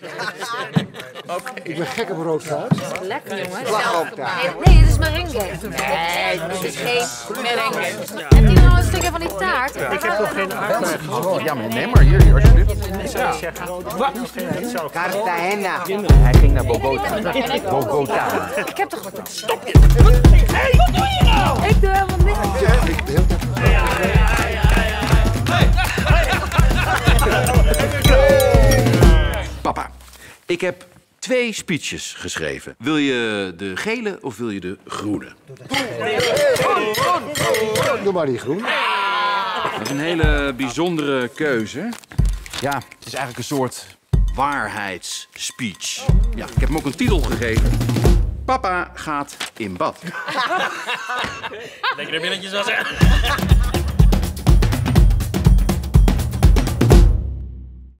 Ik ben gek op rood fruit. Lekker jongen. Lach ook daar. Nee, het is merengue. Nee, het is geen merengue. Heb je nou een stukje van die taart? Ik heb toch geen Oh, ja, maar neem maar hier, alsjeblieft. Cartagena. Hij ging naar Bogota. Bogota. Ik heb toch... Stop je! Hé, wat doe je ik heb twee speeches geschreven. Wil je de gele of wil je de groene? Doe maar die groen. Dat is een hele bijzondere keuze. Ja, het is eigenlijk een soort waarheidsspeech. Ja, ik heb hem ook een titel gegeven. Papa gaat in bad. Denk je er binnetjes was, hè?